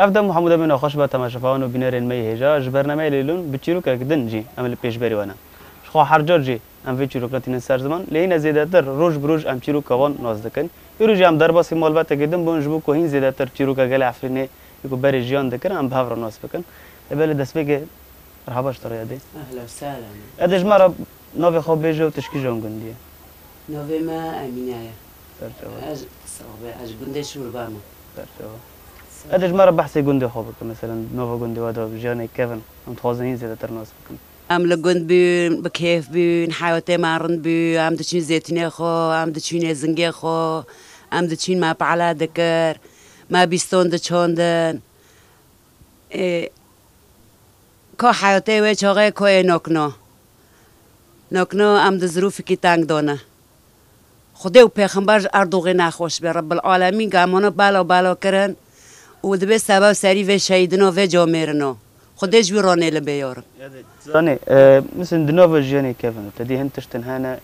افدا محمود من خوش با تماشاوان و بینرین می هجا ج برنامه لیلون بچیرو که دن جی عمل پیش بری وانا خو هر جور جی ام وی چیرو کتین سر زمان لین زیاده تر روز بروز ام چیرو کوان ناز دکن یرو جام در باسی مالبات گدم بون جبو کوهین زیاده تر چیرو که گل افرینه یکو بری جیان دکن ام بهاور ناز بکن بله دست بگه مرحبا اشتر یادی اهلا وسهلا ادش مرا نوی خواب بیجو تشکی جون گندیه نوفي ما امينه ترجمه اج صعبه اج بندش شورباما ترجمه ادش مرا بحث گنده خواب بکن مثلا نوو گنده و دو جان کوین هم تخوازن این زیاده تر ناس بکن ام لگند بیون بکیف بیون حیات مرند بیون ام دچین زیتونه خو ام دچین زنگه خو ام دچین ما پعلا دکر ما بیستون دچوندن که حیات و چاقه که نکنه نکنه ام د ظروفی که تنگ دانه خدا و پیغمبر اردوغی نخوش به رب العالمین گمانو بلا بلا کرن و دبی سبب سری و شهیدن و جامرنا خودش وی رانه لبیارم زانی مثل دنوا جانی کفن تدی هن تشتن هانا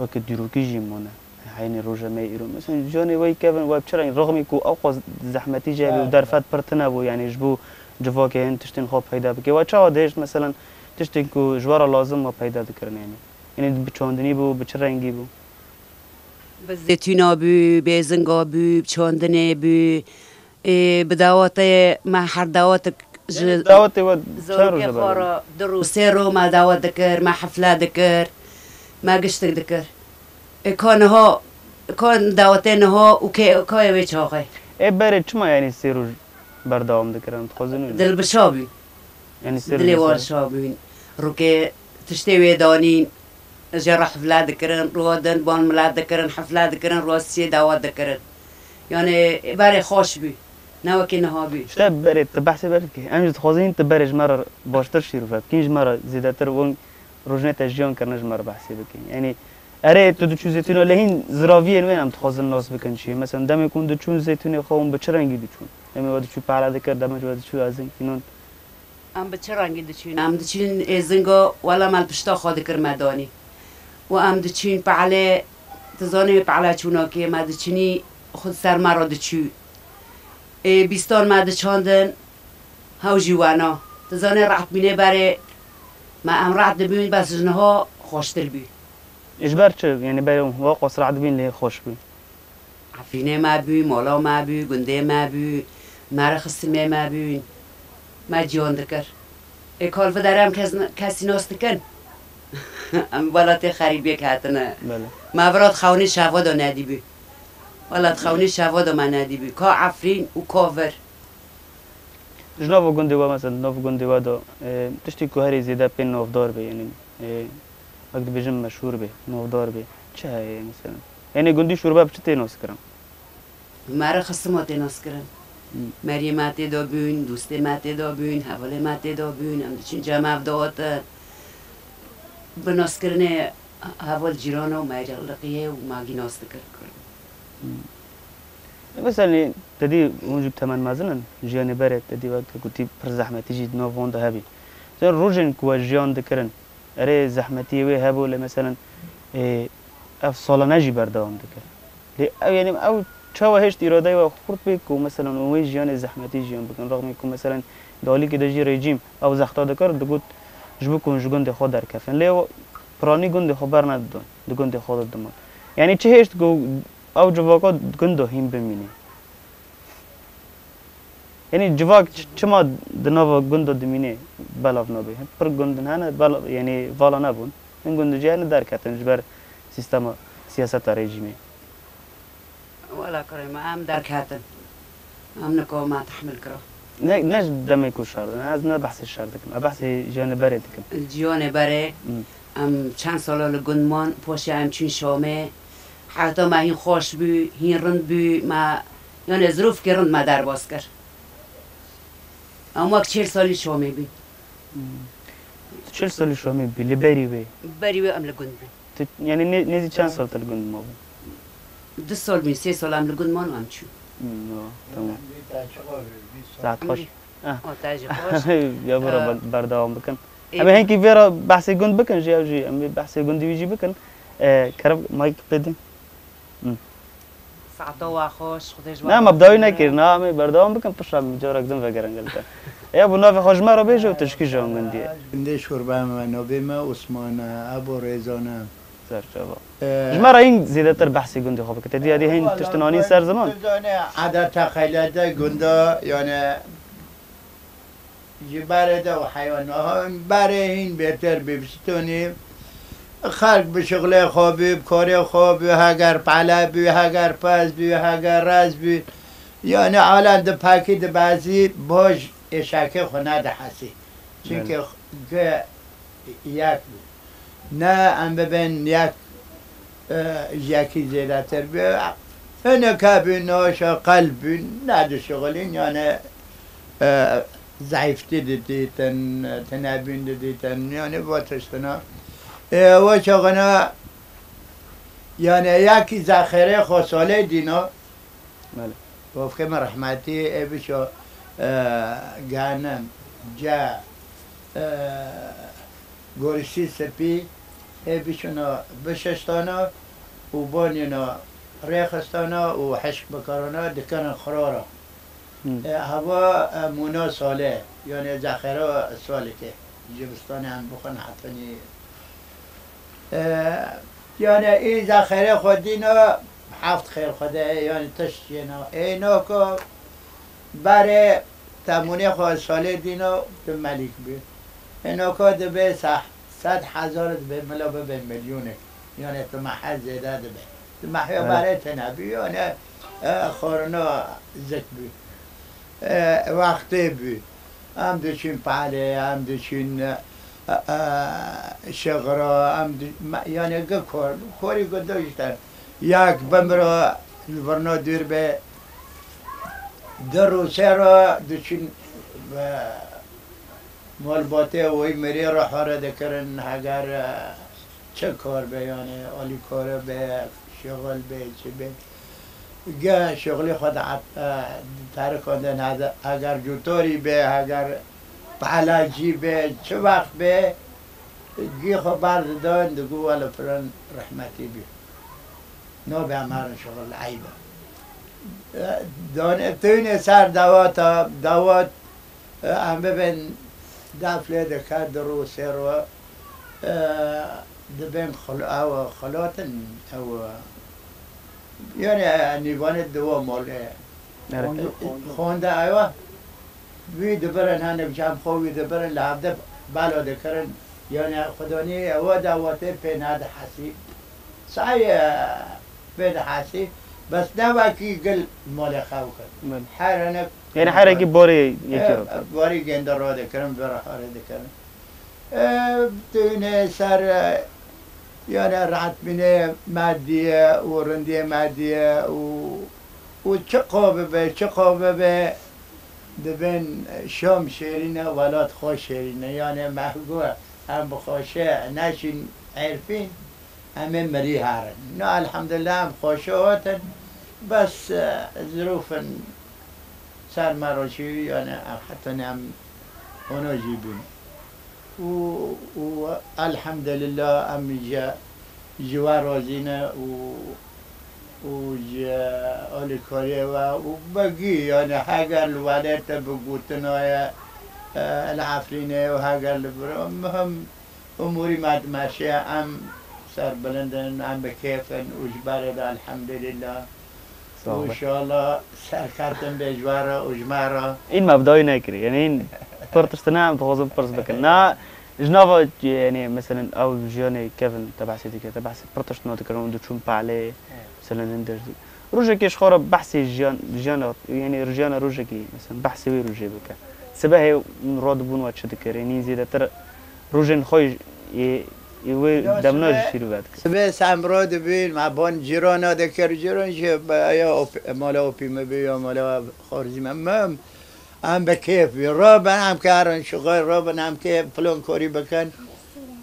وقت دیروکی جیمونه حين روجا ما يرو مثلا جوني واي كيفن واي بشرا رغم كو اوقز زحمتي جابي ودرفات برتنا بو يعني جبو جفوك هن تشتن خوب پیدا بك و چا دهش مثلا تشتن كو جوار لازم ما پیدا ذکرن يعني يعني بچوندني بو بچرا انگي بو بزيتونا بو بيزنگا بو بچوندني بو. به دعوت ما هر دعوت ج- دعوتي و جبل خورا دروسي رو ما دعوت دكر ما حفلة دكر ما قشتك دكر اه، كان ها كان دعوتين ها وكي كاي ويش هاي اي بري چما يعني سيرو برداوم ذكرن تخوزنون دل بشابي يعني سيرو دلي وار مثلاً. شابين روكي تشتوي دانين جرى حفلة دكرن روادن بان ملا دكرن حفلة دكرن روسي دعوت دكرن يعني باري خوش بي نوكي نهابي شتا بري تبحثي بركي ام تخوزين تبرج مرة باشتر شيرو فاب كينج مرة زيادتر وون روجنة جيان كرنج مرة بحثي بكين يعني اره تو دو چون زيتونو لهين زراوية وين ام تخوزن ناس بكن شي مثلا دم يكون دو چون زيتوني خوم بچرنگي دو چون دم ودو چون پعلا دكر دم ودو چون ازن كينون ام بچه رنگی دچین ام دچین ازنگا ولا مال پشتا خود کر مدانی و ام دچین پعله تزانی پعله چونا که ما دچینی خود سر مرا دچو اه، بیستان ما دچاندن هاو جوانا تزانی رعت بینه بره. ما ام رعت ببین بس جنها خوشتر بی. اجبار چه؟ يعني بري واقع سرعة بين لي خوش بي عفینه ما بی مالا ما بی گنده ما بی مره خستمه ما بی. ما جیان دکر. ای کال و درم کس- کسی ناست کن ام ولات خریبی که هتنه. بله. ما برات خونی شوا دا ندی بی ولات خونی شوا دا من کا عفرین و کاور جناب گنده و مثلا نوف گنده و دا اه، تشتی که هری زیده پین نوفدار بی یعنی وقت بجم مشهور بی نوفدار بی چه مثلا یعنی گندی شوربه بچه تینوس کرم مره خستمات ناس کرن مم. مری ماتی دا بین دوست ماتی دا بین حواله ماتی دا بین ام چین جمع دات بناس کرنه حوال جیران و مجلقیه و ماگی ناس کرن مثلا دادی اونجا تمن مزنن جیان برد دادی وقت گویی پر زحمتی جد نوون ده بی زن روزن کو جیان دکرن اره زحمتی وی هبو ل مثلا اف سال نجی برداوم دکر لی او یعنی او چه هشت اراده و خورد بی کو مثلا اون جیان زحمتی جیان بکن. رغم کو مثلا دالی که دجی رژیم او زختا دکر دگوت جبو کن جگند خود در کفن. لی پرانی گند خبر ندادن دگند خود دمان یعنی چه هشت گو او جواکا گندو هیم بمینه یعنی جواک چما دناوا گندو دمینه بلاف نبی پر گندن هنه بلا یعنی والا نبون. این گندو جهل در کتن جبر سیستم سیاست رژیمه ولا كريم ام دار كاتن ام نكو ما تحمل نه نش دمی کو شر نه از نه بحث شر دکم بحث جان بره دکم. الجيون بري مم. ام چند سالا لگنمان پوشی ام چین شامه. حتی ما هین خوش بی هین رند بی ما یعنی ظروف که رند ما در باز کر. اما چهل سالی شامه بی چل سالی شما بیلی بری وی. بری و ام لگند بی تو یعنی نه- نیزی چند سال گند ما بود؟ دو سال بی سه سال ام لگنمان و ام چون. تمام. ساعت خوش. یا برو برداوم بکن. اما هنکی ویرا بحثی گند بکن جی او جی اما بحثی گندی ویجی بکن. کرب مایک بدین. ساعتا و خوش خودش نه مبدایی نکر نه همه بردام بکن پشت جارک دم وگرن گلتا یا بو ناف خوش مرا بیجو و تشکی جان گندیه گنده شوربه ما نوبیم عثمان ابو ریزانه سر شبا جمرا این زیاده تر بحثی گندی خواب که تدی هین تشتنانی سر زمان. عدد تخیلده گنده یعنی جبرده و حیوان ها برای این بهتر ببستونی خلق به شغل خوابی کار خوابی هگر پله بی هگر پس بی هگر رز بی یعنی پاکی ده بعضی باش اشکه خونه ده حسی چون که که یک نه ام ببین یک یکی زیده تر بی اینه که بی ناشا قلبی نه ده شغلین یعنی ضعیفتی دیدیتن تنبین دیدیتن یعنی با تشتنا و چغنا یعنی یکی ذخیره خساله دینا. بله. گفتم رحمتی ای بشو گانم جا گورشی سپی. ای بشونا بششتانا و بانینا ریخستانا و حشک بکارانا دکن خرارا. هوا مونا ساله یعنی ذخیره ساله که جبستان هم بخون حتنی یعنی این ذخیره خودینا هفت خیر خوده یعنی تشتینا اینا. که برای تمونه خود ساله دینا به ملیک بی. اینا که ده به صد هزار ده به ملا به میلیونه. یعنی تو محل زیده ده به. محیا بله. برای تنبی یعنی خورنا زک بی. وقتی بی. هم دچین پله هم اه، شغرا هم د- م- یعنی گه کار کاری گه داشتن. یک بمرا ورنا دیر به در رو سه را دچین مال باته وی مری را حاره دکرن. اگر چه کار به؟ یعنی آلی کار به شغل به چه به؟ گه شغلی خود عط- اه، تر کندن هد- اگر جوتوری به اگر على جيبه چه وقت به؟ گیخ و بردادن دگو والا فران رحمتی بی. نو به امارن شغل عیبه دان ابتوین سر دوات دوات آه، ام ببین دفله دکر درو سر و آه، دبین خلقه و خلاتن أو يعني آه، نيفان الدواء مال خونده أيوه وی دبرن هنه بجام خو وی دبرن لعبده بالا دکرن. یعنی خدانی او دواته پیناد حسی سعی پید حسی بس نه وکی گل مال خو کرد. بله. حرنه یعنی هر یکی باری یکی رو باری گنده را دکرن برا حاره دکرن. دونه سر یعنی رحت بینه مادیه و رندی مادیه و و چه قابه به چه قابه به. دبین شام شیرینه ولاد خوش شیرینه یعنی محگوه هم بخوشه نشین عرفین همه مری هارن نه الحمدلله هم خوشه هاتن. بس ظروف سر مراشی یعنی حتی هم اونا جیبون. و, و الحمدلله هم جا جوا رازینه و والكوريا وبقي يعني حاجة الوالدة بقوتنا آه، العفرينة وحاجة المهم أموري ما ماشية عم صار بلندن عم بكيف وجبارة الحمد لله وإن شاء الله صار كارتن به وجمارة ان ما این مبدای يعني ان این تنعم نه هم تخوزم پرس بکن. نه مثلا آو جوني كيفن تبع سيتي که تبع سید تنعم نو تکرم دو چون پعله آه. مثلا هندر روجا كيش خورا بحثي جيان يعني رجانا روجا كي مثلا بحثي وي روجا بك؟ سبه رود بون واتش تكريني زيادة تر روجن خوي يوي دمنا شيرو بعد سبه سمرا دبین ما بان جیرانا دکر جیران شه با یا اپ- مالا اوپی مبی یا مالا خارجی مم. هم به کیف بی. رابن هم کارن شغل رابن هم که فلان کاری بکن.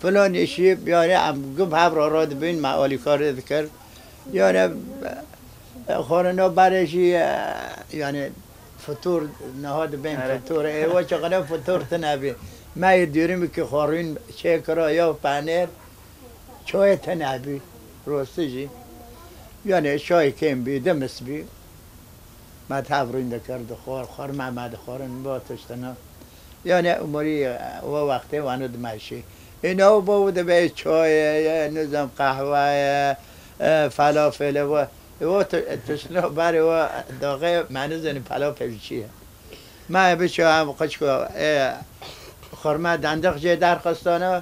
فلان اشی یعنی هم گب را را دبین ما آلی کار دکر یعنی خورنا برشی یعنی فطور نهاد بین آره. فطور. ایوا چقدر فطور تنبی. ما یه دیرمی که خورین شکر یا پنیر چای تنبی. راسته جی. یعنی شای کم بی دمس بی. ما تبرین دکرد خور خور محمد خورن با تشتنا. یعنی اموری و وقتی وانو دمشی اینا بوده به چای نظام قهوه فلافل و و تشنا برای و داغه معنی زنی فلافل چیه؟ ما بچه هم قشکو خورما دندق جه درخواستانه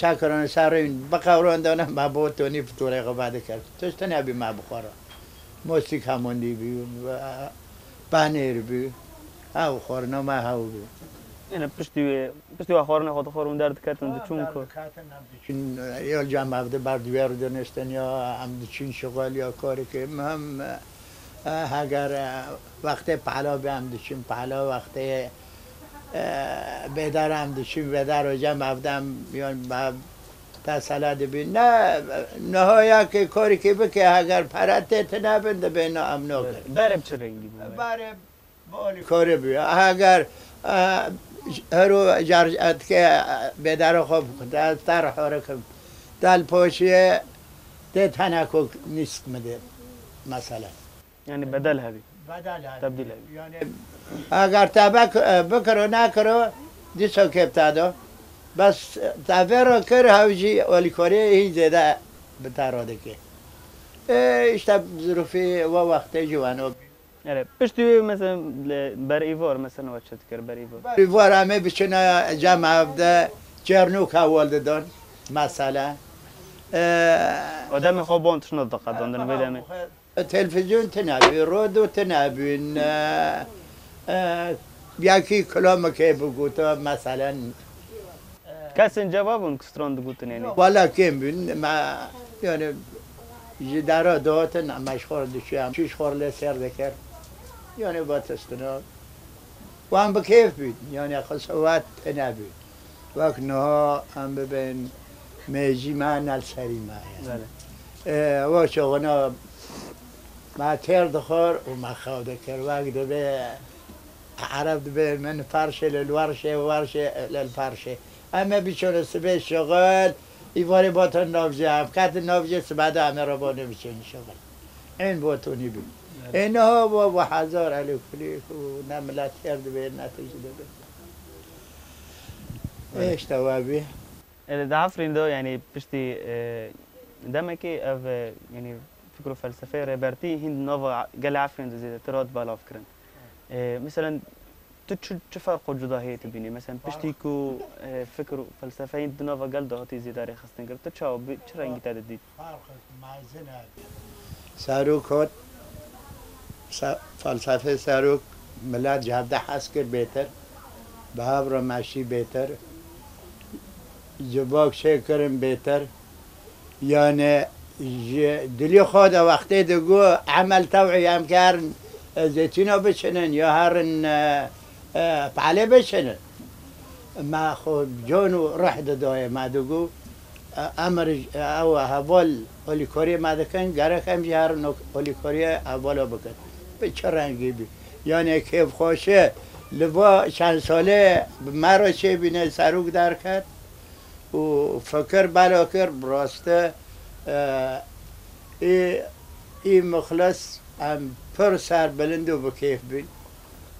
کرانه سر این بقوران دانه ما با تونی فتوره بعد کرد. توش نبی ما بخوره موسیق هموندی بی پنیر بی. او خورنا ما هاو بی. يعني پشتی پشتی آخرین خود خورم درد کردن چون کو چون یا جمع بده بر دیوار دانستن یا هم چین شغال یا کاری که هم اگر وقت پهلا به هم دچین پهلا وقت بدر هم دچین بدر و جمع بدم میان با تسلد بی نه نهایا که کاری که بکه اگر پرته نبنده به نه امنو کرد برم رنگی بود برای بالی کاری بی اگر هرو جرجت که بدر خوب کنه تر حاره کن. دل پوشیه ده تنکو نیست مده مثلا يعني بدل هذه بدل تبدیل هذه یعنی اگر تبک بکرو نکرو دیسو کبتادو بس تبه رو کر هوجی ولی کاری این زیده بتراده که اشتب ظروفی و وقت جوانو يعني پشتی مثلا بر ایوار مثلا وچت کرد بر ایوار بیوار همه بچنه جمع بده جرنوک اول دادن مثلا آدم خواب بانتش نضقه داندن بدمه تلفزیون تنبی رادیو اه، یکی کلام که بگو تو مثلا کسین جوابون کستران دگوتن يعني والا کم بین ما یعنی جدارا داتن مشخور دشیم چیش خور لسر دکر یعنی با تستنا و هم بکیف بید یعنی خصوات تنبی وقت نه هم ببین میجی ما نل سری ما یعنی. بله. و شغنا ما کرد خور و ما خود کر وقت به عرب به من فرشه للورشه ورشه للفرشه اما بیچاره سبه شغل ایواری با تو نافجه هم. کت نافجه سبه همه را با نمیشه این شغل. این با تو نبی إنه هو أبو الف علي و ونملات يرد بيننا نتیجه داده إيش توابي؟ إذا دعفرين دو يعني بشتي إيه، دمكي أف يعني فكرة فلسفية ريبرتي هند نوفا قال عفرين دو زي تراد بالأفكرن. إيه، مثلا تشو فرق جداهية تبيني مثلا بشتيكو إيه، فكر فلسفة هند نوفا قال ده هاتي زي داري خستنقر تشو بشرا انجي تادي فرق معزنة ساروكوت فلسفه ساروک ملت جهده حس کرد بهتر. بهاب را مشی بهتر. جباک شکرم بهتر. یعنی دلی خود وقتی دگو عمل توعی هم کردن زیتینا بچنن یا اه، پعله بچنن. ما خود جانو رح دادای ما دگو امر او اول اولی کوری ما دکن گره کم اولی کوری اولا بکن. به چه رنگی بی. یعنی کیف خوشه لبا چند ساله مرا چه بینه سروک در کرد. و فکر بلا کرد براسته ای, ای مخلص ام پر سر بلند و بکیف بین.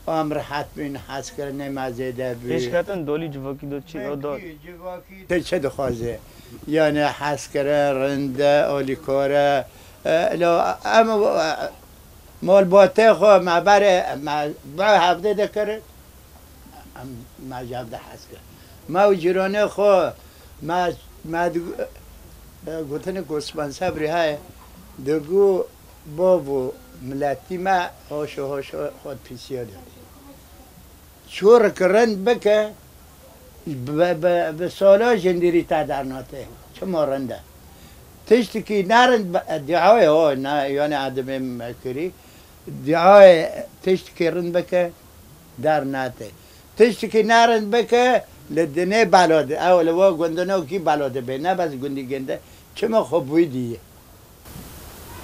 ام راحت بین حس کرنه مزیده بین پیش کردن دولی جواکی دو چی او داد تو چه دخوازه؟ یعنی حسکره رنده اولیکوره لو اما مال باته خو ما بره ما با هفته دکره ما جابده حسکره ما و جیرانه خو ما ما دگو گوتن گسمان صبری های دگو بابو ملتی ما هوش هوش خود پیسیا دادی شور کرند بکه به سالا جندری تا در ناته. چه مارنده. تشتی که نرند دعای ها نه یعنی آدم مکری دعای تشتی که رند بکه در ناته. تشتی که نرند بکه لدنه بلاده اول و گندنه کی بلاده به نه بس گندی گنده. چه ما خوب بوی دیه.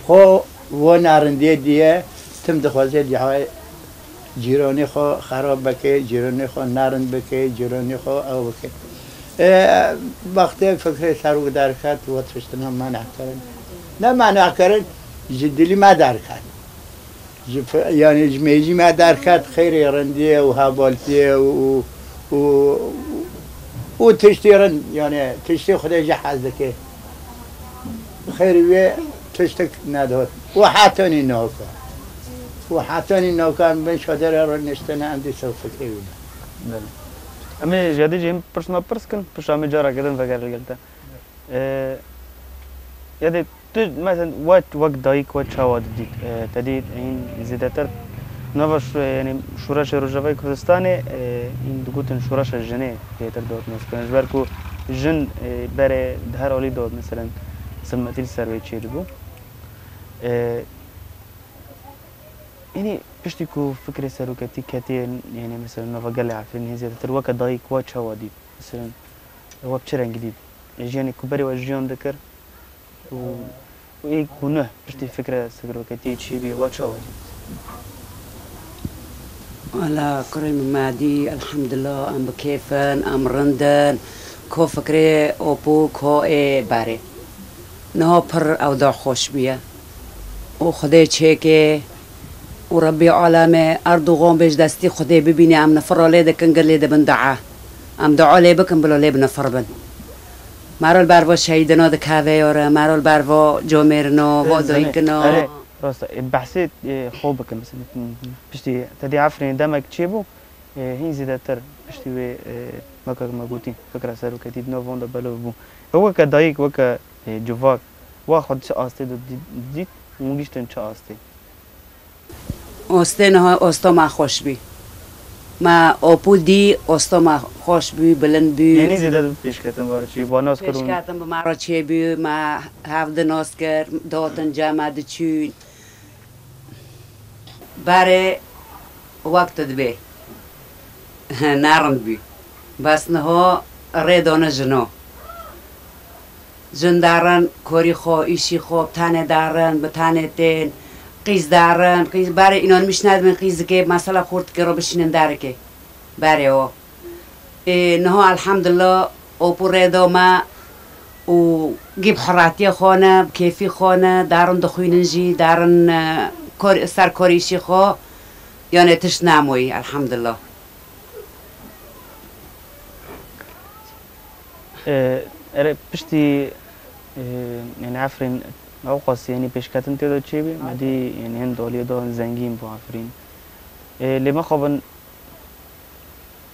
خو و نرندی دیه. تم دخوازه دعای جیرانی خو خراب بکه جیرانی خو نرند بکه جیرانی خو او بکه. وقتی فکر سروک در کرد و تشتنا منع کردن. نه منع کردن جدلی ما درکت. یعنی جمێجی ما دارکات خێری ڕندیە و هابالتیە و تشتی رند یانێ تشتی خدای حەز دەکێ خێری وێ تشتێک نادەوت و حاتۆنی ناوکە و حاتۆنی ناوکان بن شۆدەرە ڕۆ نیشتەنە ئەندی سەفکەی وە ئەمێ ژادیجیم پرسمە پرسکن پشامە جارەکەدن بەگەر لەگەلتە یادێت مثلا وقت وقت دایک و چهاد دید تدید این آه، زیادتر نوش یعنی يعني شورش رجوای کردستان این آه، دوگوتن شورش جنه زیادتر داد مثلا جبر جن آه، بري دهر أولي دوت مثلا سمتیل السيرفي به چی دو یعنی يعني پشتی کو فکر سروکتی کتی یعنی مثلا نوگل عفرین زیادتر وقت دایک و چهاد دید. مثلا وابتشرن جديد يعني كبري واجيون ذكر و ويك هنا برتي فكرة سكر وكتي تشيبي واتشو على كريم مادي الحمد لله أم بكيفن أم رندن كو فكري أوبو كو إي باري. نه پر أو دا خوش بيا أو خدای چه که و ربی عالم غام بیش دستي خدای ببيني أم نفر را لیده کنگر لیده بندعه أم دعا لی بکن بلا لی بنفر بند مرال بروا شهیدنا ده کوه آره مرال بروا جامرنا وادایگنا آره راستا بحثی خوب که مثلا. پشتی تدی عفرین دمک چی بو؟ eh, این زیده تر پشتی وی eh، مکه ما گوتی فکر سر و کدید نو وند بلو بو. هو که دایک و که eh، جوواک و خود چه آسته دو دید؟ مونگیشتن چه آسته؟ آسته نه آستا ما خوش بی. ما اوپو دی ما خوش بی بلند بی یعنی زیاده پیش کتن باره چی؟ با ناز پیش کردم به مرا چه بی ما هفته ناز کرد داتن جمع دچون باره وقت دبی نرند بی بس نه ریدان جنو جن دارن کوری خو ایشی خوب تنه دارن به تین قیز دارن قیز برای اینان میشند من قیز که مثلا خورد که رو بشینن داره که برای او نه الحمدلله او پر ما و گیب حراتی خانه کیفی خانه دارن دخوینن جی دارن اه، کار سر کاریشی خو یعنی تش نموی الحمدلله پشتی یعنی عفرین avukası yani peşkatın tı da çebi medi yani hen doliye da zengin bu afrin. Lema kaban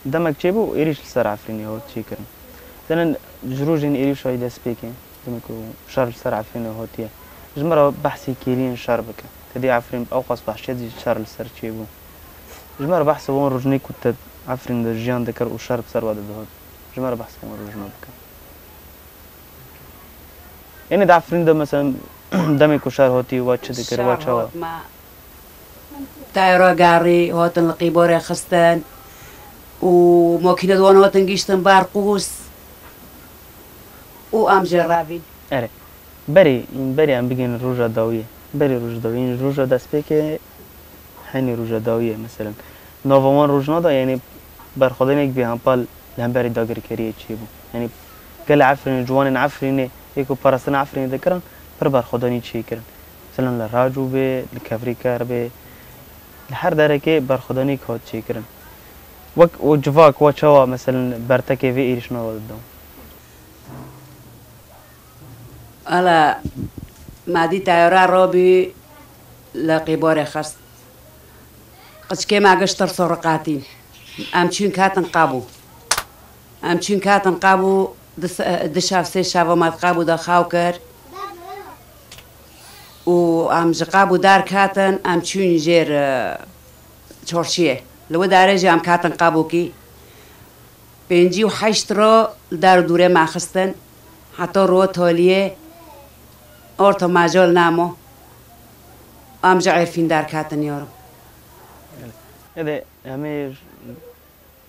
demek çebi o eriş sar afrin ya çekirin. Zaten جروجين إيريش هيدا سبيكين دمكو شرب سر عفرين هوتيا جمرة بحثي كيرين شربك تدي عفرين أوقص بحشيت شرب سر تشيبو جمرة بحث وون رجني كنت عفرين درجيان ذكر وشرب سر واد دهود جمرة بحث وون رجنا بك يعني دعفرين ده مثلا دمي كشار هوتي واتش ذكر واتش هوا ما تایرا گاری هاتن لقیباره خستن و ماکینه دوان هاتن گیشتن برقوس و ام جرابین اره. بری این بری هم بگین روژا داویه. بری روژا داویه. این روژا دست که هنی روژا داویه مثلا. نووان روژ نادا یعنی برخودن یک بی همپال لهم بری داگر کریه چی بو. یعنی گل عفرین جوان عفرینه یکو پرستن عفرین دکرن. پر بارخۆدانی چی کرد؟ سلم لە ڕاج و بێ لە کەفری کار بێ لە هەر دارێکی بارخۆدانی کۆت چی کردن وەک و جڤاک وەچەوە مەسن بەرتەکێ بێ ئیریشنەوە دەم ئەلا مادی تایۆرا ڕۆبی لە قیبۆرێ خست. قچکێ ماگەشتەر سۆڕقاتی ئەم چین کاتن قابوو ئەم چین کاتن قابوو دشاف سێ شاوە مات قابو دە خاو کرد. و ام جقابو دار کاتن ام چون جیر چورشیه لو داره جام کاتن قابو کی. پنجی و هشت رو در دوره ما خستن. حتی رو تالیه. ارتو مجال نامو ام جا عرفین در کاتن یارم. هذا همه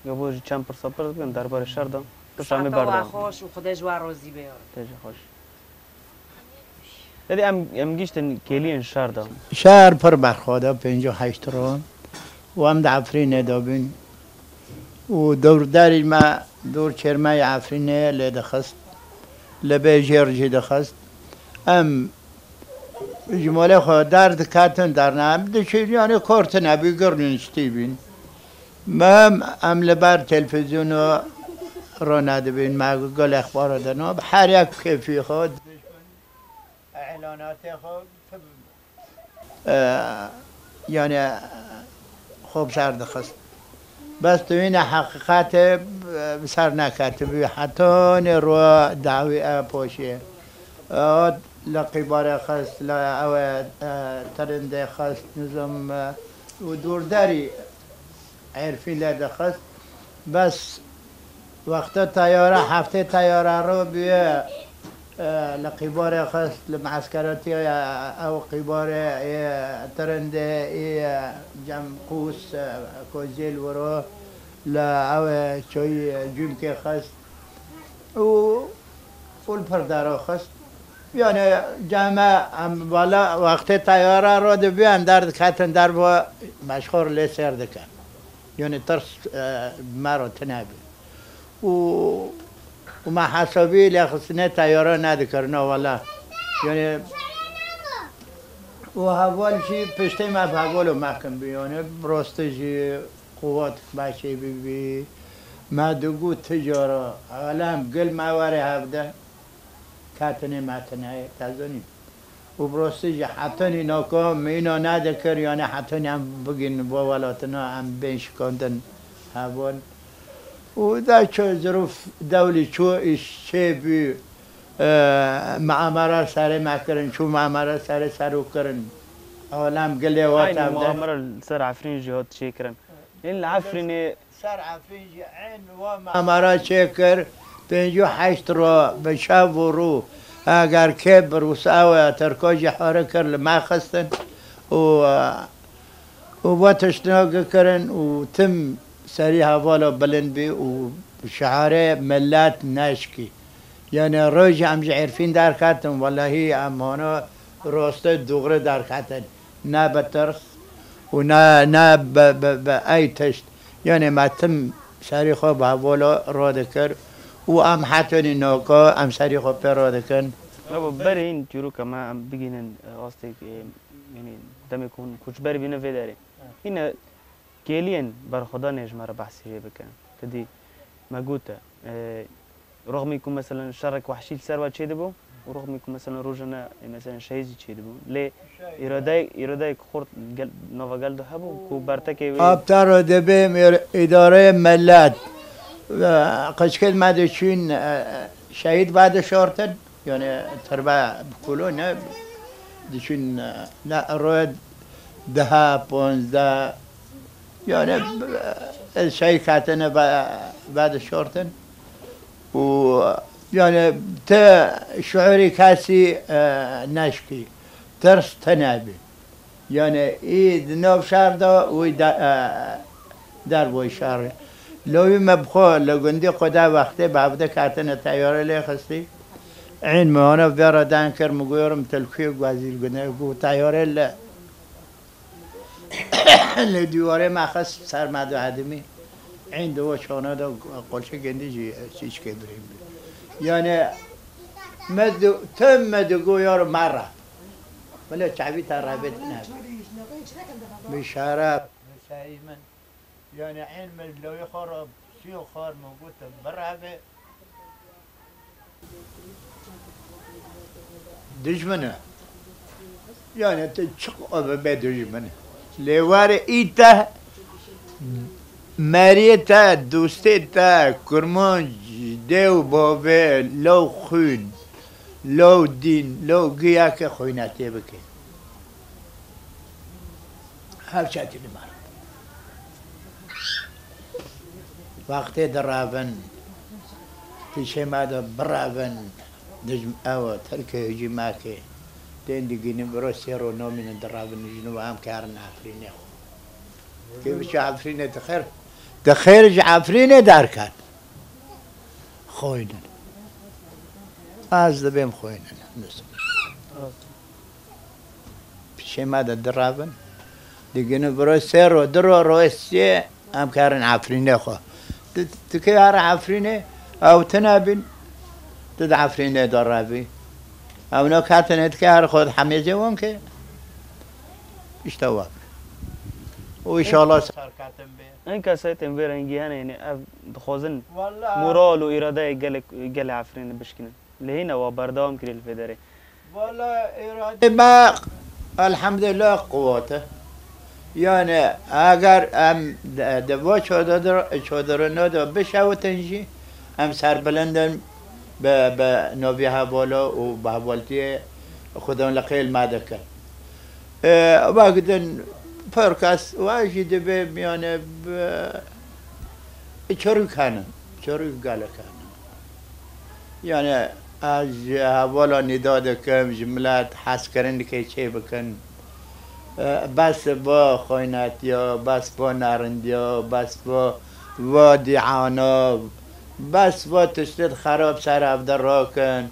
گبوج چند پر سپر بگن درباره شهر دام. تو شامی بردام. خوش و خودش و روزی بیار. تیجه هذا ام ام گیشتن کلیان شهر دام شهر پر برخواده پنج و هشت و هم در عفرین دابین و دور داری ما دور چرمه عفرین لده خست لبه جرجی دخست ام جمله خود درد کاتن در نام دچین یعنی کورت نبی گرنشتی بین مهم ام لبر تلویزیون و رو ندبین ما گل اخبار دنو هر یک کیفی خود اعلانات خود اه، یعنی خوب سر دخست بس تو این حقیقت سر نکتبی حتی رو دعوی پوشه آه، لقی بار خست اه، ترنده خست نظام اه، و دورداری عرفی لده خست بس وقتا تیاره هفته تیاره رو بیه. لقبار خاص المعسكرات أو قبار إيه، ترند إيه، جم قوس كوزيل ورا لا أو شوي جيم كي خاص. و والبردار خاص. يعني جمع أم بالا وقت تیاره رود بيان بیان درد کتن در با مشخور لی سرد کن ترس آه، مرا تنابي و وما حسابي لخصنا تيارة نادي كرنا والله. يعني وهوال شي پشتی ما بهولو محکم بیانه براستجی قوات بچه بی بی. ما دگو تجارة عالم قل ما واري هفده کاتنه ماتنه تازونی و براستجی حتی ناکام اینا نده کر یعنی حتی هم بگین با ولاتنا هم بینش کندن هوال وذاك ظروف دولي شو الشيبي آه، معامرة ساري ما كرن شو معامرة ساري سارو كرن أو لام قال واتا عين معامرة سار عفرين جهود شكرا إن العفرين سار عفرين عين ومعامرة شكر بنجو حشترو بشافو رو. اگر كبر وساوي تركوجي حركر لما خستن. و آه، وبتشنوق كرن وتم سری حوالا بلند بی و شعاره ملت نشکی. یعنی روز هم عرفین در کتن والله امانا راسته دوغره در کتن نه به ترس و نه نه به ای تشت. یعنی ما تم سری خواب حوالا راده کر. و ام حتی ناکا ام سری خواب پر راده کن. لو بري این كما ام بگینن آستيك يعني دم يكون كوش كيلين برخدا نجم راه بحثي بك تدي ماجوتا آه، رغم يكون مثلا شرك وحشي سروة تشيدبو ورغم يكون مثلا روجنا مثلا شايز تشيدبو لي إراداي إراداي خورت نوفا قلدو هبو كو برتكي أبتر دبيم إدارة ملات آه، قشكل ما آه، دشين شهيد بعد شورتن يعني تربع بكولون دشين لا رود ده بونز ب- شهید کتنه بعد شارتن و یعنی تا شعوری کسی اه، نشکی ترس تنبی یعنی ای نو شهر دا وی دا- اه، در بوی شهر. لوی مبخو لگندی خدا وقتی بعد کاتن تیاره لی خستی. این مهانا بیارا دان کر مگویرم تلخی گوازیل گنه گو تیاره دیواره مخص سر مدو عدمی این دو شانه دا قلشه گندی جی چیچ که بریم یعنی مدو تم مدو گویار مره ولی چعبی ترابط نه. بشرف من. يعني علم لو يخرب شيو خار موجود برعبه دجمنه يعني تشق به دجمنه لیوار ایتا مریتا دوستیتا کرمان دیو بابه لو خون لو دین لو گیا که خویناتی بکن. هر شاتی نمار. وقتی درابن پیش ما در برابن دجم او ترک هجی ماکه دین دیگینی برو سیرو نومین درابن جنو هم کارن عفرینه خو كيف شو عفرینه تخير جا عفرینه دار كان خوينن از دبیم خوينن نسم پیش ما دا درابن دیگینی برو سیرو درو رویسیه هم کارن عفرینه خو تكيار عفرينة أو تنابن تد عفرينة درابي اونا کتنت که هر خود همه جوان که اشتوا و ایشالله سر کتن به این کسایی تیم برنگی هن یعنی والله مورال و اراده گل گل عفرین بشکنن لهینا و بردام کریل فدره والله اراده ما الحمدلله قواته yani اگر ام دوا چادر چادرنا دا بشوتنجی ام سر بلندن ب ب بنوفي هابولو وبهابولتي خذون لقيل ما دكا أه واجدن واجي دبي بميانه ب چرو كان چرو قال كان يعني از هابولو نداد كم جملات حس کرن كي چه بكن بس با خوينات یا بس با نارند یا بس با وادی عناب بس با تشتت خراب سر افدر را کن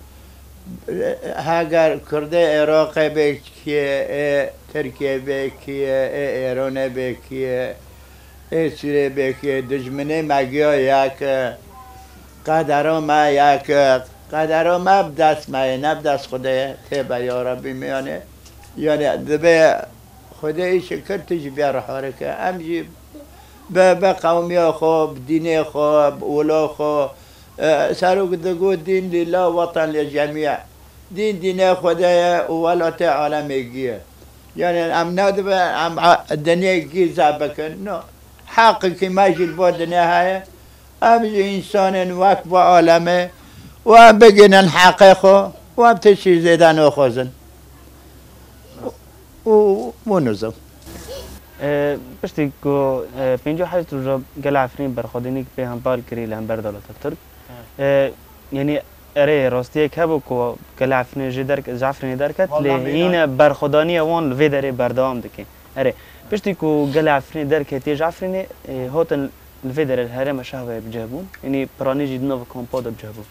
اگر کرده عراق بکیه ترکیه بکیه ایران بکیه ای بکیه دجمنه مگیا یک قدر ما یک قدر ما بدست ما نه بدست خدا تیبه یا ربی میانه یعنی دبه خدا ای شکر تجی بیار حرکه امجی بابا قومي اخو دین اخو بولو اخو أه، سروک دگو دين لله وطن للجميع. دين دين اخو خدای ولات عالمی گیه يعني أم نادب أم الدنيا جيزة بكن نو حقك ما يجيب بود هاي أم إنسان وكب عالمه وبقينا الحقيقة وابتشي زيدان اخوزن وخوزن ونزم پشتی کو پنجو حاج رو گل عفرین برخودینی که بال کری لهم بردالت ترک. یعنی اره راستی که بو کو گل عفرین جی درک جعفرین درکت والله لی این برخودانی وان وی داره بردام دکن اره پشتی کو گل عفرین درک تی جعفرین هوتن وی داره الهرم شهوه بجهبون یعنی پرانی جی نو کمپاد بجهبون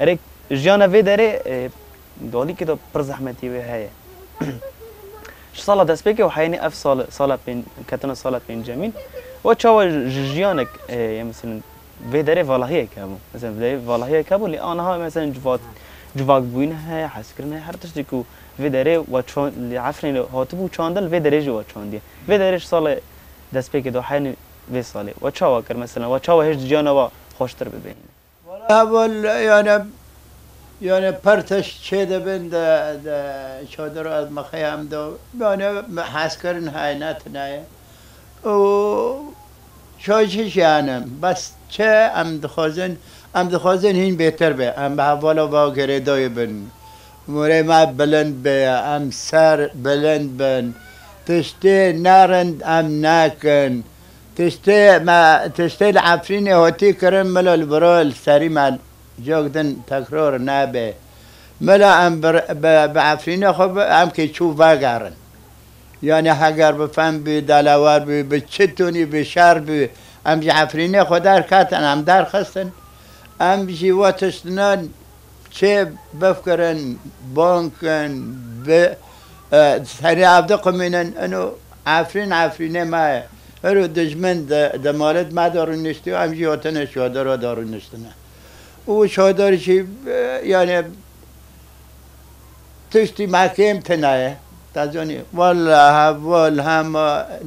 اره جیانا وی داره دالی که تو پر زحمتی وی هایه سالا دست بگه و حینی اف سال سال پین کتنا سال پین جمین و چاوا جیانک یا مثلا وی داره والهیه کبو مثلا وی داره والهیه کبو لی آنها مثلا جوات جواک بوین های حس کرنه هر تشتی کو وی داره و چون لی عفرین هاتبو چاندل وی داره جو چاندیه وی داره سال دست بگه دو حینی وی ساله و چاوا کر مثلا و چاوا هیچ جیانا و خوشتر ببینه یعنی یعنی پرتش چه ده ده چادر از مخیم دو. یعنی حس کردن های نتنه و شایشش یعنی. بس چه ام دخوازن ام دخوازن هین بهتر به. ام به حوالا با گریدای بن. موره ما بلند به ام سر بلند بن. تشتی نرند ام نکن. تشتی ما تشتی العفرین هاتی کرن ملال برال سری من جاگدن تکرار نبه. ملا ام بعفرین خب ام که چو وگرن. یعنی اگر بفهم بی دلوار بی به چتونی به شر بی. ام جعفرینه خود در کتن ام در خستن. ام جیواتشنان چه بفکرن بانکن به سری عبده قمینن. انو عفرین عفرینه ما. هرو دجمن دمالت ما دارون نشتی و ام جیواتن شاده را دارون نشتنه. او شادر چی یعنی تشتی محکم تنایه تازونی والله وال هم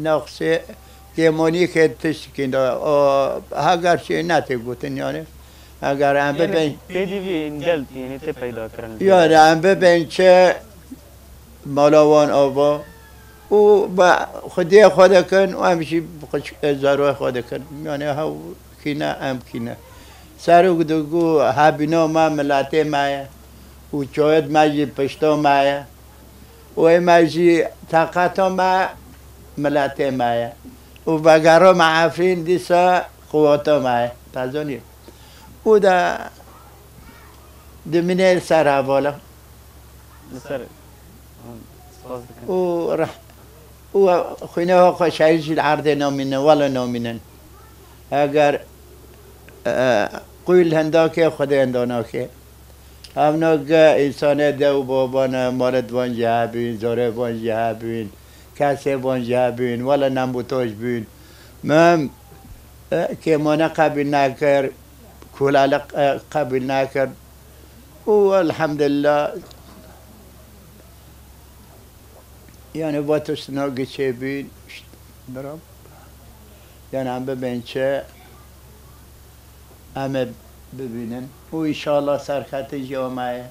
نقصه کمونی که تشتی کنده اگر چی نتی گوتن یعنی اگر هم ببین. این گل یعنی تی پیدا کرن یعنی هم ببین چه مالاوان آبا او با خودی خود کن و همیشه ضرور خود کن. یعنی ها کینه هم کینه. سرو دگو هابینو ما ملاته مایا و چوید ماجی پشتو مایا و ماجی طاقتو ما ملاته مایا و بگرو معافرین دیسا قوتو مایا تازونی و دا دمینه سر حوالا سر و رح و خونه ها خوشایش العرض نومینن ولا نومینن۔ اگر قویل هنداکه خود هنداناکه. هم گه انسان دو بابان مارد وان جه بین زاره وان جه بین کسی وان جه بین ولا نمبوتاش بین. من که مانه قبل نکر کلال قبل نکر. و الحمدلله. یعنی با تو سناگی چه بین؟ برام. یعنی هم ببین چه. همه ببینن. و ایشالله سرخط جامعه.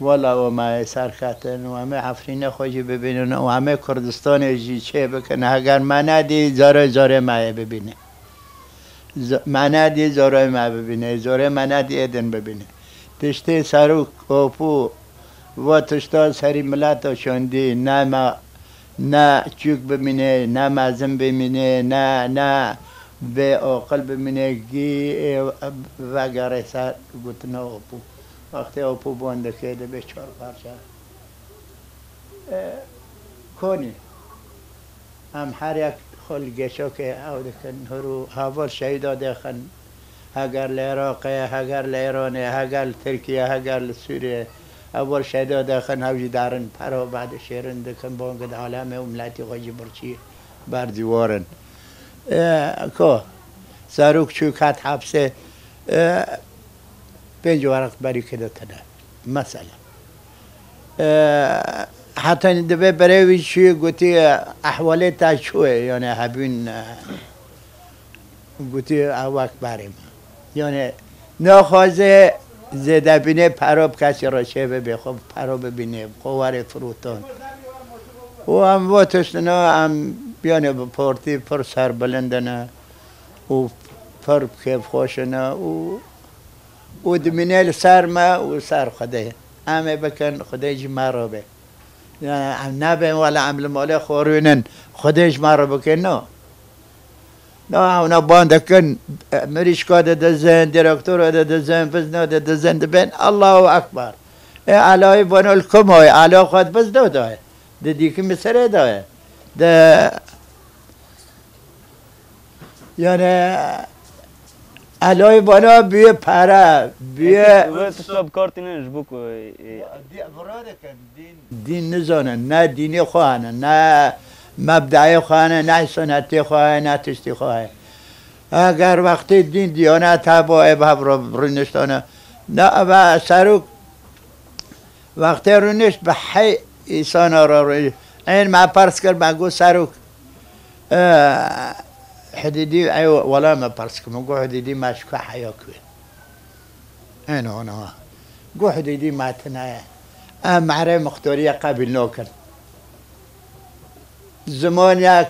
والا و ما سرخطن و همه عفرین خوشی ببینن. و همه کردستان چه بکنه. اگر من ندی زاره زاره ما ببینه. من ندی زاره ما ببینه. زاره من ندی ادن ببینه. تشته سرو کوپو و تشتا سری ملت شوندی. نه ما نه چوک ببینه نه مزم ببینه نه نه به عقل ببینه گی وگره سر گوتنا اوپو وقتی اوپو بانده کرده به چهار پرچه کنی هم هر یک خلگشو که او دکن هرو هاول شهیدا دخن اگر لعراق اگر لایران اگر ترکیه اگر سوریه اول شهیدا دخن هاوجی دارن پرا بعد شیرن دکن بانگد عالم و ملتی خواجی برچی بر دیوارن اه، که ساروک چوکت حبسه پنج ورق بری کده تنه مثلا. حتی دبه برای چی گوتی احواله تا چوه یعنی هبین گوتی اوک بریم. یعنی نخوازه زده بینه پراب کسی را چه ببی خب پراب ببینه قوار فروتان و هم و تشتنا هم پیانێ بپۆرتی فر سار بلندنا و فر بکێ خوشنا و و دمینێ لە سارمە و سار خدەیە ئامێ بکەن خدەیجی ماڕۆ بێ نابێن وەلا ئەم لە مۆلێ خۆڕوێنن خدەیش ماڕە بکەنەوە ناونا بان دەکەن مریشکا دە دەزێن دیرەکتۆرە دە دەزێن بزنەوە دە دەزێن دەبێن ئەله و ئەکبار ئێ ئالای بۆنۆل کۆمەوەی ئالۆ خۆت بەزدەداە دە دیکە مسەرێداە دە یعنی علای بانا بیه پره بیه و تشتاب کارتینه جبو کو دین نزانه نه دینی خواهنه نه مبدعی خواهنه نه سنتی خواهنه نه تشتی خواهنه. اگر وقتی دین دیانت با ابهب رو رونشتانه نه و سروک وقتی رونشت به حی ایسان را رو این ما پرس کرد بگو سروک حدیدی ای ولا ما کرد مگو حدیدی مشکو حیا کوین این هنا گو حدیدی ما تنایه ام معره مختاری قبل نوکن زمان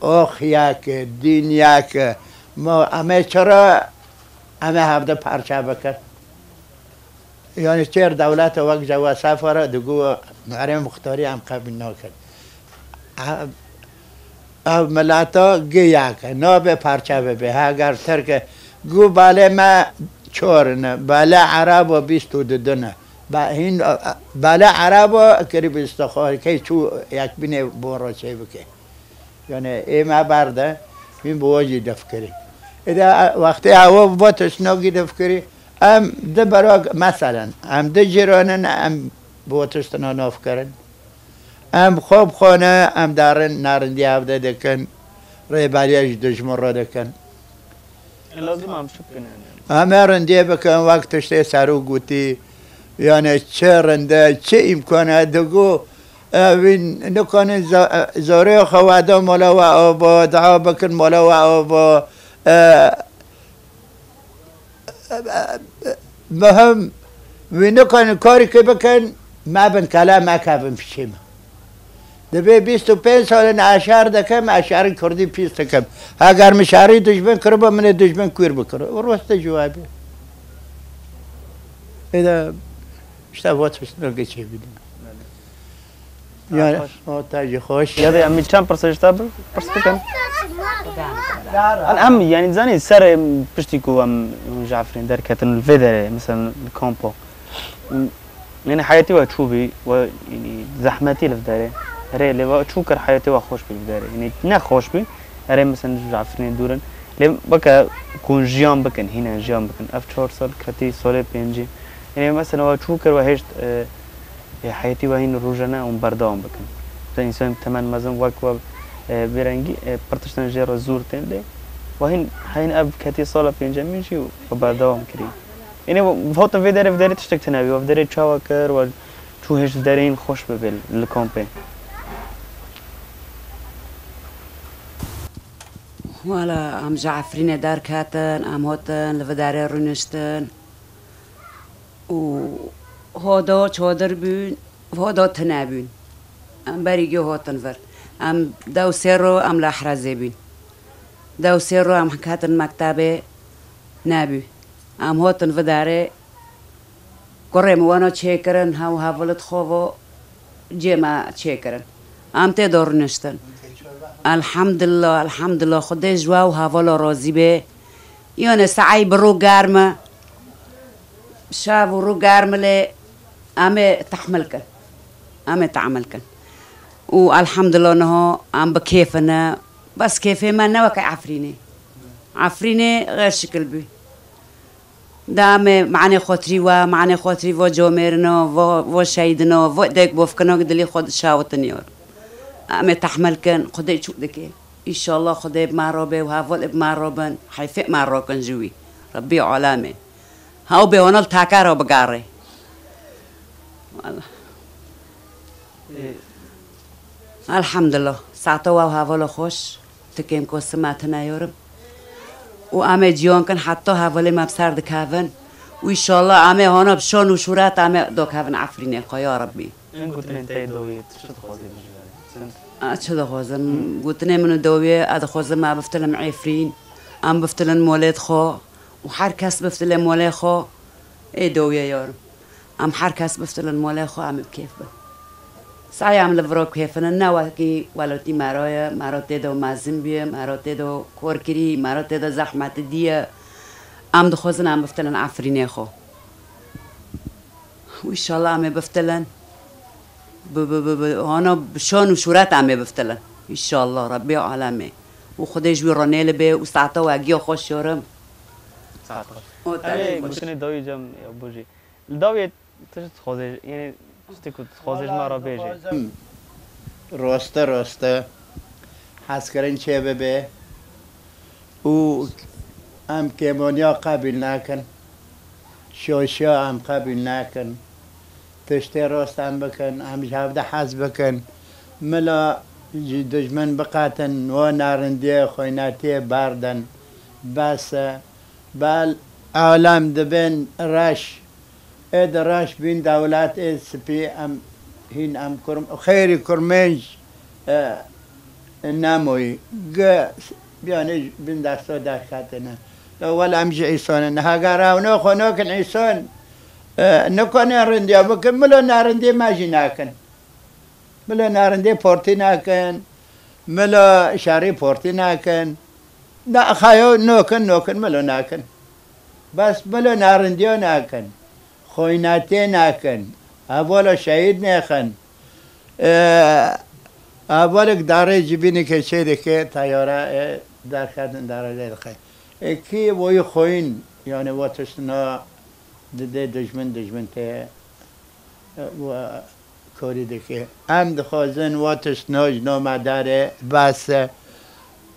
اوخ یک دین یک ما همه چرا همه هفته پرچه بکن. یعنی چیر دولت وقت جوا سفر دگو معره مختاری هم قبل نوکن او یک نا به پرچه به اگر ترک گو باله ما چورنه باله عرب و بیست و ددنه با این بالا عرب قریب استخواه که چو یک بینه بورا چه بکه. یعنی ای ما برده این بواجی دفکری. اذا وقتی هوا با تشناگی دفکری ام ده برا مثلا ام ده جیرانن ام با تشتنا ناف کرن. ام خوب خانه ام دارن نارندی هفته دکن ری بریش دشمن را دکن. لازم هم شب کنه همه رنده بکن وقت تشته سرو گوتی. یعنی چه رنده چه امکانه دگو وین نکنه ز- زاره خواده مالا و آبا دعا بکن مالا و آبا. مهم وین نکنه کاری که بکن ما بن کلا ما دەبێ 25 ساڵن ئاشار دەکەم ئاشارن کوردی پیس دەکەم هاگار مشاری دژبن کرد دشمن منێ دژبن کوێر بکڕ ڕۆستە جوابێ شتا بۆگەی چێ بدن تاجی خۆش یاێ ئەمی چند پرسەشتا پرس بکەن ئەم یعنی زانی سەر پشتی کو ئەم ژافرین دەرکەتن لێ دەرێ مثل کۆمپۆ لێنە حەتی وە چوبی وە زەحمەتی لەف دەرێ ره لوا چون کر حیاتی و خوش بید داره یعنی نه خوش بید اره مثلا رفتن دورن لیم بکه کن جیان بکن هینا جیان بکن اف چهار سال کتی سال پنجی یعنی مثلا و چون کر و هشت حیاتی و این روزانه اون برداوم بکن تا انسان تمام مزن وقت و برنگی پرتشتن جر زور تنده و هین هین اب کتی سال پنجی میشی و برداوم کری یعنی وقت وی داره وی داره تشتک تنبی و داره چاوا کر و چون هشت داره این خوش ببیل لکامپه والا ام جعفرين دار كاتن ام هوتن لفداري رونشتن و هودا چادر بون و هودا تنابون ام بريگي هوتن فر ام ام لاحرزي بون دو سيرو ام كاتن مكتبه نابو ام هوتن فداري قرم وانا چيكرن هاو هاولت خوو جيما چيكرن ام ته دور نشتن الحمد لله الحمد لله خدای جوا و هوالا راضی به یعنی سعی برو گرمه شاب رو گرمه لی امه تحمل کن امه تعمل کن و الحمد لله نه ام بكيفنا بس كيفي ما نوك عفريني عفريني غير شكل بي دام معنی خاطری و معنی خاطری و جامرنا و و شهیدنا و دک بافکنا دلی خود شاوتن یار أما تحمل كان خدي شو دكي إن شاء الله خدي مع ربي وهافول مع ربن حيفق مع ربن جوي. ربي علامة. هاو بيونال تاكارو بقاري. والله. الحمد لله ساعتوا وهافول خوش. تكيم كوس ما يورب وأما جيون كان حتى هافول ما بسار كافن وإن شاء الله أما هنا بشون وشورات أما دوك عفرين يا ربي. إن كنت انتين دويت شو تخوضي بجواری چه دخوازم قلتني من الدوية هذا خوازم ما بفتلم عفرين ام بفتلن مولد خو وحر كاس بفتلن مولد خو ايه دوية يارم ام حر كاس بفتلن مولد خو ام بكيف بن. سعي ام لفرو كيف انا وكي ولوتي مارايا ماروتي دو مازن بيه ماروتي دو كوركري ماروتي دو زحمة دي ام دخوزن ام بفتلن عفريني خو وان شاء الله ام بفتلن. ب ب ب ب انا بشان وشورات عم بفتلن ان شاء الله ربي عالمي وخدي جوي رانيل به وساعته واجي خوش يورم ساعت خوش ای گوتن دوی جم یا بوجی. دوی تشت خوازی یعنی شتی کد خوازیش ما را بیجی راسته راسته. حس کردن چه ببه؟ او هم کمونیا قبول نکن. شوشا هم قبول نکن. تشتی راست هم بکن هم جهبده حز بکن ملا جی دجمن بقاتن و نارندی خویناتی بردن بس بل عالم دبن رش اد رش بین دولت اد سپی ام هین ام کرم خیری کرمنج اه، نموی گ بیانه بین دستا در خطنه اول ام جی عیسان نه اگر او نو خو نو کن عیسان اه، نکن نارندی بکن ملو نارندی ماجی نکن ملو نارندی پورتی نکن ملو شاری پورتی نکن نه خیو نوکن نوکن ملو نکن بس ملو نارندیو نکن خویناتی نکن اولا شهید نکن اول داره جبینی که چه دکه تیاره در خدن داره دخه کی وی خوین؟ یعنی واتشنا دده دشمن دشمن ته و کاری دکه. هم دخوازن واتش ناج نامداره بس.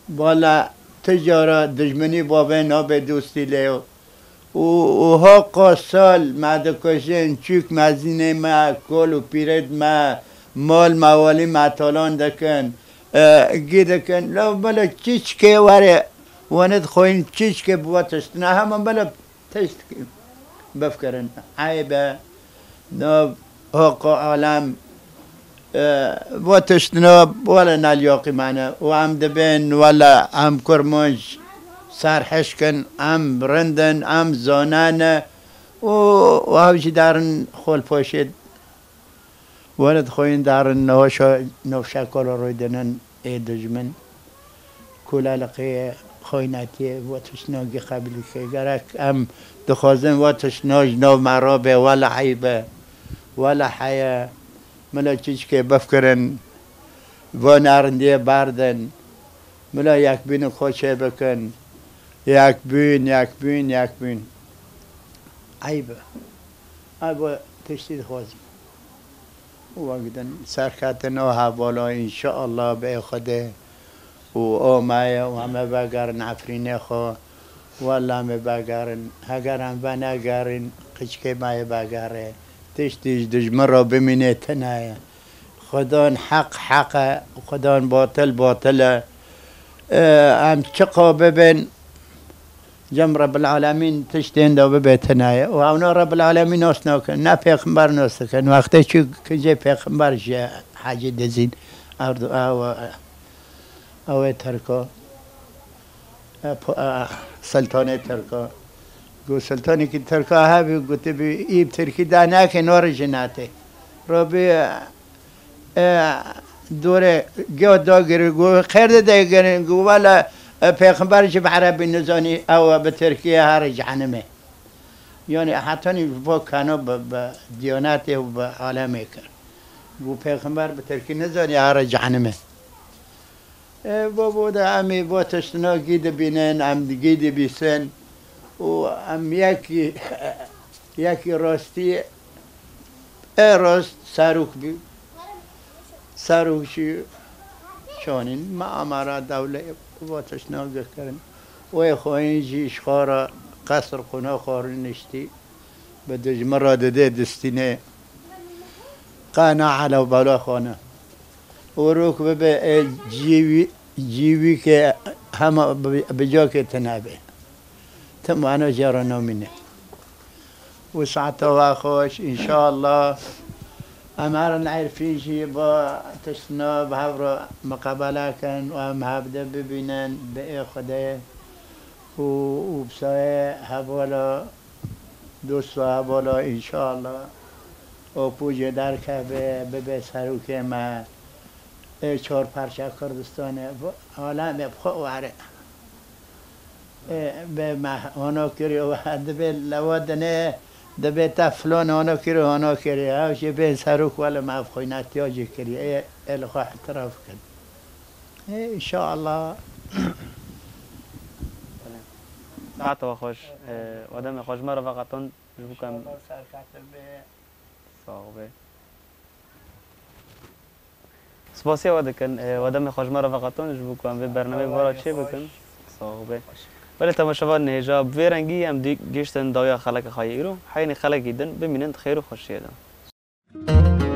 بالا تجارا دشمنی بابه نابه دوستی لیو و اوها قاسال مدکشن چوک مزینه ما کل و پیرد ما مال موالی مطالان دکن. گی دکن. لو بلا چیچ که وره؟ واند خوین چیچ که بوا تشتنا همه بلا تشت بفکرن عیبه نو حق عالم و تشتنا ولا ناليوقي معنا وعم دبن ولا عم كرمج صار حشكن عم برندن عم زونانه وهاوشي دارن خول فوشد ولد خوين دارن نوشا نوشا اي دجمن. كولا لقي خويناتي وتشنوغي قبل كي قرك ام دخوزن وتشنوج نو مرابه ولا حيبه ولا حياه ملا چیز که بفکرن و نارندی بردن. ملا یک بین خوشه بکن. یک بین یک بین یک بین. عیبه. عیبه تشتید خوازم وقتا سرکتن و حوالا انشاءالله به خوده و او مایه و همه بگرن عفرینه خو. وا لامێ باگارن هەگەران با ناگارین قچکەی مایە باگارێ. تشتیش دژمەڕە بمینێتە نایە خدان حەق حەقە خدان باتل باتلە ئەم چقا ببن جەم ڕەبلعاالامین تشتێندا ببێتە نایە و ئەونا ڕەبلعاالامین نۆسنەکەن نا پێخمبار نۆستەکەن. وەختەی کجێ پێخمبار ژە حاجی دەزین؟ ئەوە ئەوێ تەرکۆ. سلطانه ترکا. گو سلطانی که ترکا هبی گوتی بی ایب ترکی دانه که نور جناته. رو بی اه، دوره گو دا گری گو خیر ده گری گو والا پیغمبر به عربی نزانی او به ترکیه هر جهنمه. یعنی حتی با کانو به دیانت و به عالمه کرد. گو پیغمبر به ترکی نزانی هر جهنمه با بود امی با تشتنا گید بینن ام گید بیسن. و ام یکی یکی راستی اه، راست سروک بی سروشی چونین ما امارا دوله با تشنا کردن. و خوین جیش خارا قصر خونه خار نشتی به دجمه را دده دستینه. قانا على بالا خانه. و روک به جیوی جیوی که همه بجا که تنابه. تم انا جارا نومینه. و ساعت و خوش ان شاء الله امارا نعرفين شي با تشنا مقابله و هم هبده ببینن به خدا و و بسایه حوالا دوست و حوالا ان شاء الله و پوجه در که به به به سروک چهار پرچه کردستانه حالا بخوا واره اه، به مهانا کری و دبه لوادنه دبه تفلان آنا کری آنا کری هاوش به سروک ولا ما بخوی نتیاجی کری. ای الخوا احتراف کن. اه، ان شاء الله ساعت و خوش آدم خوش. مرا وقتان جبو کم صاحبه سپاسی آده کن اه، آدم خوش مرا وقتان جبو کم به برنامه بارا چه بکن؟ صاحبه ولی تماشاوان نهجا بویرنگی هم دی گشتن دایا خلق خواهی ایرو. حین خلق ایدن ببینند خیر و خوشی دن